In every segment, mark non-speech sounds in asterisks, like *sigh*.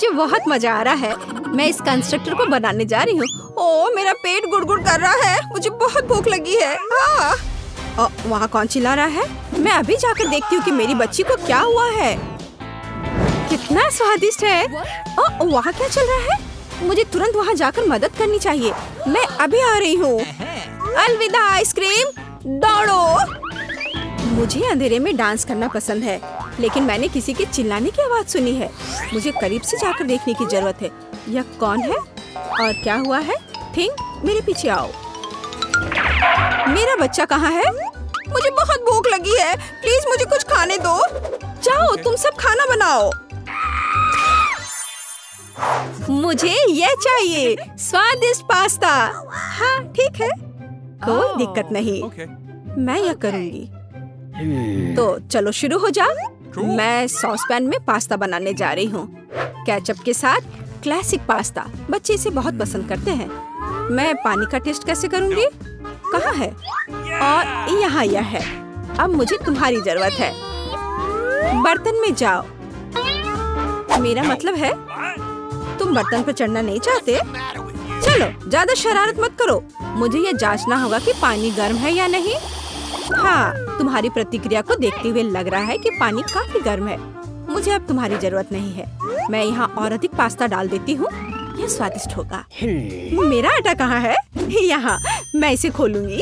मुझे बहुत मज़ा आ रहा है। मैं इस कंस्ट्रक्टर को बनाने जा रही हूँ। ओ, मेरा पेट गुड़गुड़ कर रहा है। मुझे बहुत भूख लगी है। वहाँ कौन चिल्ला रहा है? मैं अभी जाकर देखती हूँ कि मेरी बच्ची को क्या हुआ है। कितना स्वादिष्ट है। वहाँ क्या चल रहा है? मुझे तुरंत वहाँ जाकर मदद करनी चाहिए। मैं अभी आ रही हूँ। अलविदा, आइसक्रीम। दौड़ो। मुझे अंधेरे में डांस करना पसंद है। लेकिन मैंने किसी के चिल्लाने की आवाज़ सुनी है। मुझे करीब से जाकर देखने की ज़रूरत है। यह कौन है? और क्या हुआ है? थिंक मेरे पीछे आओ। मेरा बच्चा कहाँ है? मुझे बहुत भूख लगी है। प्लीज़ मुझे कुछ खाने दो। जाओ तुम सब खाना बनाओ। मुझे यह चाहिए। स्वादिष्ट पास्ता। हाँ ठीक है। कोई दिक्कत नहीं। मैं यह करूँगी। तो चलो शुरू हो जा मैं सॉस पैन में पास्ता बनाने जा रही हूँ। कैचअप के साथ क्लासिक पास्ता बच्चे इसे बहुत पसंद करते हैं। मैं पानी का टेस्ट कैसे करूँगी? कहाँ है? और यहाँ यह है। अब मुझे तुम्हारी ज़रूरत है। बर्तन में जाओ। मेरा मतलब है तुम बर्तन पर चढ़ना नहीं चाहते? चलो ज़्यादा शरारत मत करो। मुझे ये जांचना होगा कि पानी गर्म है या नहीं। हाँ तुम्हारी प्रतिक्रिया को देखते हुए लग रहा है कि पानी काफ़ी गर्म है। मुझे अब तुम्हारी ज़रूरत नहीं है। मैं यहाँ और अधिक पास्ता डाल देती हूँ। यह स्वादिष्ट होगा। मेरा आटा कहाँ है? यहाँ। मैं इसे खोलूँगी।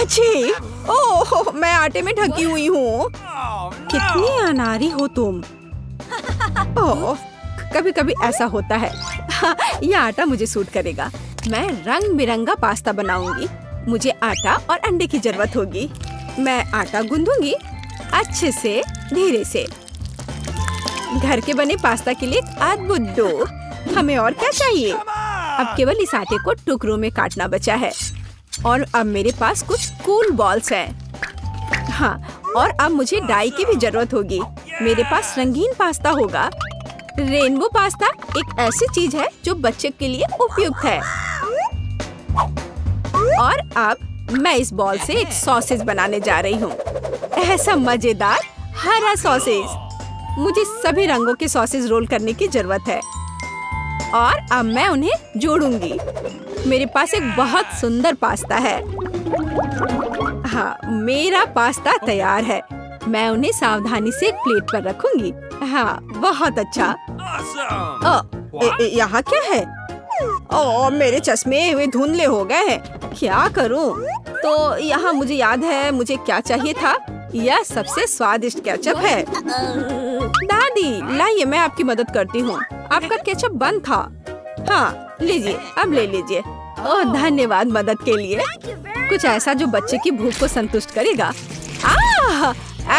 अच्छी ओह मैं आटे में ढकी हुई हूँ। कितनी अनारी हो तुम। ओह कभी कभी ऐसा होता है। हाँ, यह आटा मुझे सूट करेगा। मैं रंग बिरंगा पास्ता बनाऊँगी। मुझे आटा और अंडे की ज़रूरत होगी। मैं आटा गूंदूँगी अच्छे से, धीरे से। घर के बने पास्ता के लिए अद्भुत डो। हमें और क्या चाहिए? अब केवल इस आटे को टुकड़ों में काटना बचा है। और अब मेरे पास कुछ कूल बॉल्स हैं। हाँ और अब मुझे डाई की भी ज़रूरत होगी। मेरे पास रंगीन पास्ता होगा। रेनबो पास्ता एक ऐसी चीज़ है जो बच्चे के लिए उपयुक्त है। और अब मैं इस बॉल से एक सॉसेज बनाने जा रही हूँ। ऐसा मज़ेदार हरा सॉसेज मुझे सभी रंगों के सॉसेज रोल करने की ज़रूरत है। और अब मैं उन्हें जोड़ूँगी। मेरे पास एक बहुत सुंदर पास्ता है। हाँ मेरा पास्ता तैयार है। मैं उन्हें सावधानी से एक प्लेट पर रखूँगी। हाँ बहुत अच्छा। Awesome. यहाँ क्या है? ओ मेरे चश्मे वे धुंधले हो गए हैं। क्या करूँ? तो यहाँ मुझे याद है, मुझे क्या चाहिए था? यह सबसे स्वादिष्ट केचप है। दादी, लाइए, मैं आपकी मदद करती हूँ। आपका केचप बंद था। हाँ लीजिए, अब ले लीजिए। ओह, धन्यवाद मदद के लिए। कुछ ऐसा जो बच्चे की भूख को संतुष्ट करेगा। आह,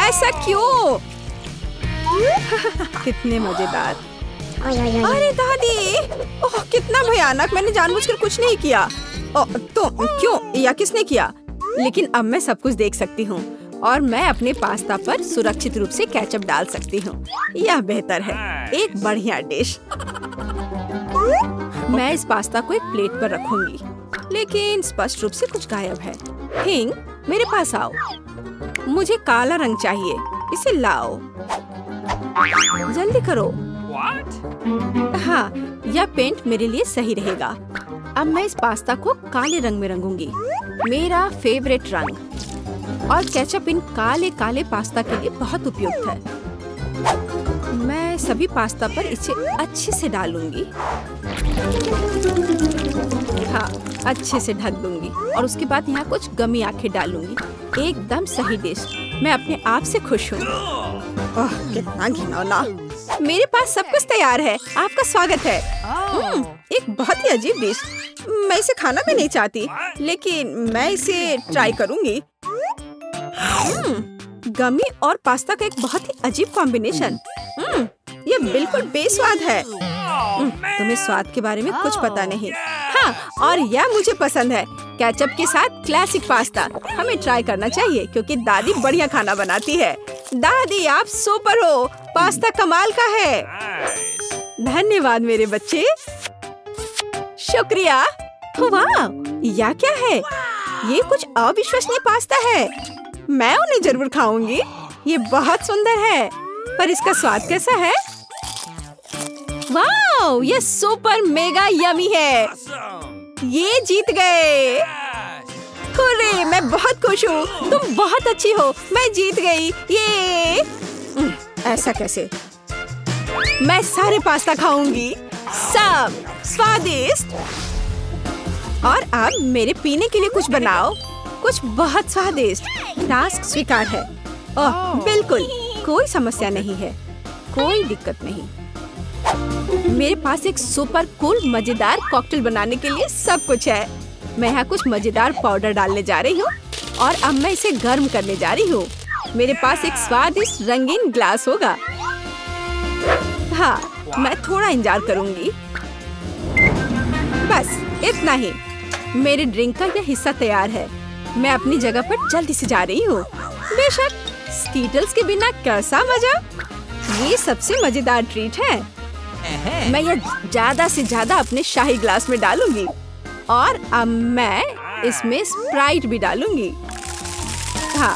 ऐसा क्यों? *laughs* कितने मज़ेदार। अरे दादी! ओह कितना भयानक! मैंने जानबूझकर कुछ नहीं किया। ओ, तो क्यों? या किसने किया? लेकिन अब मैं सब कुछ देख सकती हूँ और मैं अपने पास्ता पर सुरक्षित रूप से केचप डाल सकती हूँ। यह बेहतर है। एक बढ़िया डिश। मैं इस पास्ता को एक प्लेट पर रखूँगी। लेकिन स्पष्ट रूप से कुछ गायब है। हिंग मेरे पास आओ। मुझे काला रंग चाहिए। इसे लाओ। जल्दी करो। What? हाँ यह पेंट मेरे लिए सही रहेगा। अब मैं इस पास्ता को काले रंग में रंगूँगी। मेरा फेवरेट रंग। और केचप इन काले काले पास्ता के लिए बहुत उपयुक्त है। मैं सभी पास्ता पर इसे अच्छे से डालूँगी। हाँ अच्छे से ढक दूँगी। और उसके बाद यहाँ कुछ गमी आँखें डालूँगी। एकदम सही डिश मैं अपने आप से खुश हूँ। कितना घिनौना। मेरे पास सब कुछ तैयार है। आपका स्वागत है। हम्म, एक बहुत ही अजीब डिश मैं इसे खाना भी नहीं चाहती लेकिन मैं इसे ट्राई करूँगी। हम्म, गमी और पास्ता का एक बहुत ही अजीब कॉम्बिनेशन हम्म, ये बिल्कुल बेस्वाद है। हम्म, तुम्हें स्वाद के बारे में कुछ पता नहीं। हाँ और यह मुझे पसंद है। केचप के साथ क्लासिक पास्ता हमें ट्राई करना चाहिए क्योंकि दादी बढ़िया खाना बनाती है। दादी आप सुपर हो। पास्ता कमाल का है। धन्यवाद मेरे बच्चे। शुक्रिया। वाह यह क्या है? ये कुछ अविश्वसनीय पास्ता है। मैं उन्हें ज़रूर खाऊँगी। ये बहुत सुंदर है। पर इसका स्वाद कैसा है? वाओ ये सुपर मेगा यमी है। ये जीत गए। Yes. मैं बहुत खुश हूँ। तुम बहुत अच्छी हो। मैं जीत गई। ये ऐसा कैसे? मैं सारे पास्ता खाऊँगी। सब स्वादिष्ट। और अब मेरे पीने के लिए कुछ बनाओ। कुछ बहुत स्वादिष्ट। टास्क स्वीकार है। ओह, बिल्कुल। कोई समस्या नहीं है। कोई दिक्कत नहीं। मेरे पास एक सुपर कूल, मज़ेदार कॉकटेल बनाने के लिए सब कुछ है। मैं यहाँ कुछ मज़ेदार पाउडर डालने जा रही हूँ और अब मैं इसे गर्म करने जा रही हूँ। मेरे पास एक स्वादिष्ट रंगीन ग्लास होगा। हाँ मैं थोड़ा इंतज़ार करूँगी। बस इतना ही। मेरे ड्रिंक का यह हिस्सा तैयार है। मैं अपनी जगह पर जल्दी से जा रही हूँ। बेशक स्कीटल्स के बिना कैसा मज़ा? ये सबसे मज़ेदार ट्रीट है। मैं यह ज़्यादा से ज़्यादा अपने शाही ग्लास में डालूँगी। और अब मैं इसमें स्प्राइट भी डालूँगी। हाँ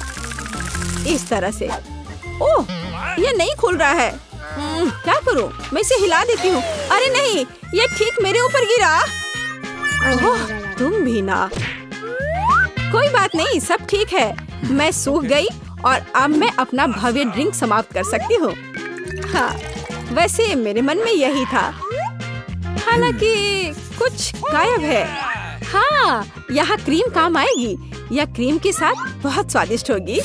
इस तरह से। ओह ये नहीं खुल रहा है। हम्म, क्या करूँ? मैं इसे हिला देती हूँ। अरे नहीं ये ठीक मेरे ऊपर गिरा। ओह तुम भी ना। कोई बात नहीं सब ठीक है। मैं सूख गई और अब मैं अपना भव्य ड्रिंक समाप्त कर सकती हूँ। हाँ वैसे मेरे मन में यही था। हालाँकि कुछ गायब है। हाँ यहाँ क्रीम काम आएगी। यह क्रीम के साथ बहुत स्वादिष्ट होगी।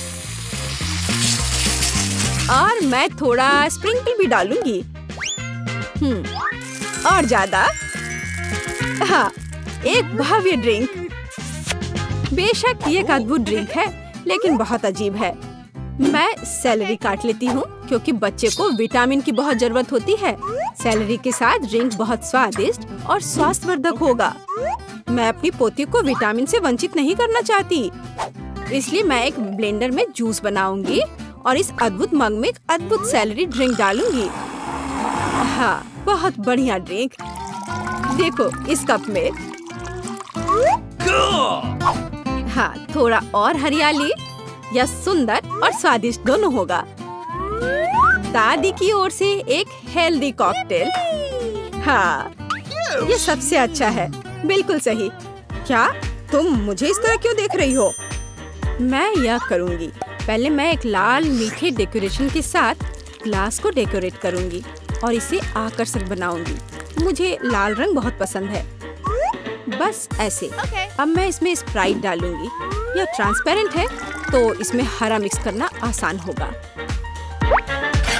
और मैं थोड़ा स्प्रिंकल भी डालूँगी। हम्म और ज़्यादा। हाँ एक भव्य ड्रिंक बेशक ये एक अद्भुत ड्रिंक है, लेकिन बहुत अजीब है। मैं सैलरी काट लेती हूँ क्योंकि बच्चे को विटामिन की बहुत ज़रूरत होती है। सैलरी के साथ ड्रिंक बहुत स्वादिष्ट और स्वास्थ्यवर्धक होगा। मैं अपनी पोती को विटामिन से वंचित नहीं करना चाहती। इसलिए मैं एक ब्लेंडर में जूस बनाऊँगी और इस अद्भुत मग में एक अद्भुत सैलरी ड्रिंक डालूँगी। हाँ बहुत बढ़िया ड्रिंक देखो इस कप में। हाँ थोड़ा और हरियाली। या सुंदर और स्वादिष्ट दोनों होगा। दादी की ओर से एक हेल्दी कॉकटेल हाँ ये सबसे अच्छा है। बिल्कुल सही। क्या? तुम मुझे इस तरह क्यों देख रही हो? मैं यह करूँगी। पहले मैं एक लाल मीठे डेकोरेशन के साथ ग्लास को डेकोरेट करूँगी और इसे आकर्षक बनाऊँगी। मुझे लाल रंग बहुत पसंद है। बस ऐसे। Okay. अब मैं इसमें स्प्राइट डालूँगी। यह ट्रांसपेरेंट है। तो इसमें हरा मिक्स करना आसान होगा।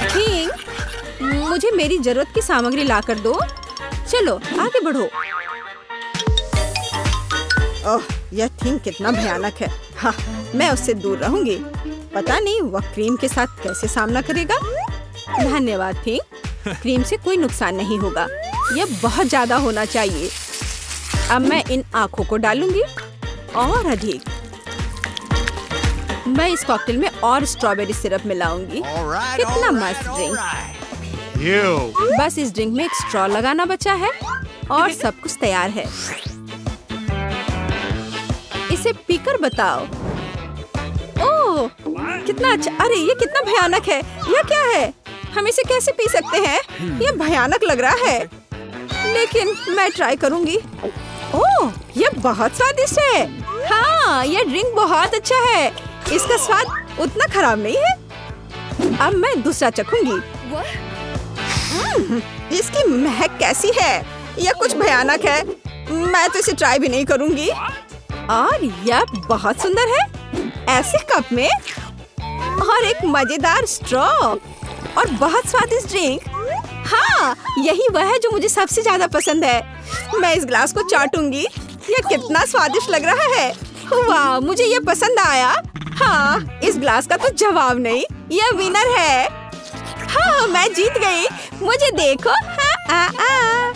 ठीक मुझे मेरी ज़रूरत की सामग्री ला कर दो। चलो आगे बढ़ो। ओह यह थीम कितना भयानक है। हाँ, मैं उससे दूर रहूँगी। पता नहीं वह क्रीम के साथ कैसे सामना करेगा? धन्यवाद थिंग क्रीम से कोई नुकसान नहीं होगा। यह बहुत ज़्यादा होना चाहिए। अब मैं इन आँखों को डालूँगी। और अधिक। मैं इस कॉकटेल में और स्ट्रॉबेरी सिरप मिलाऊँगी। Right, कितना right, मस्त ड्रिंक You. बस इस ड्रिंक में एक स्ट्रॉ लगाना बचा है और सब कुछ तैयार है। इसे पीकर बताओ। ओह कितना अच्छा अरे ये कितना भयानक है। यह क्या है? हम इसे कैसे पी सकते हैं? ये भयानक लग रहा है। लेकिन मैं ट्राई करूँगी। ओह यह बहुत स्वादिष्ट है। हाँ यह ड्रिंक बहुत अच्छा है। इसका स्वाद उतना खराब नहीं है। अब मैं दूसरा चखूँगी। हम्म, इसकी महक कैसी है? यह कुछ भयानक है। मैं तो इसे ट्राई भी नहीं करूँगी। और यह बहुत सुंदर है। ऐसे कप में और एक मज़ेदार स्ट्रॉ और बहुत स्वादिष्ट ड्रिंक हाँ यही वह है जो मुझे सबसे ज़्यादा पसंद है। मैं इस ग्लास को चाटूँगी। यह कितना स्वादिष्ट लग रहा है। वाह मुझे यह पसंद आया। हाँ इस ग्लास का तो जवाब नहीं यह विनर है। हाँ मैं जीत गई। मुझे देखो। हाँ, आ, आ।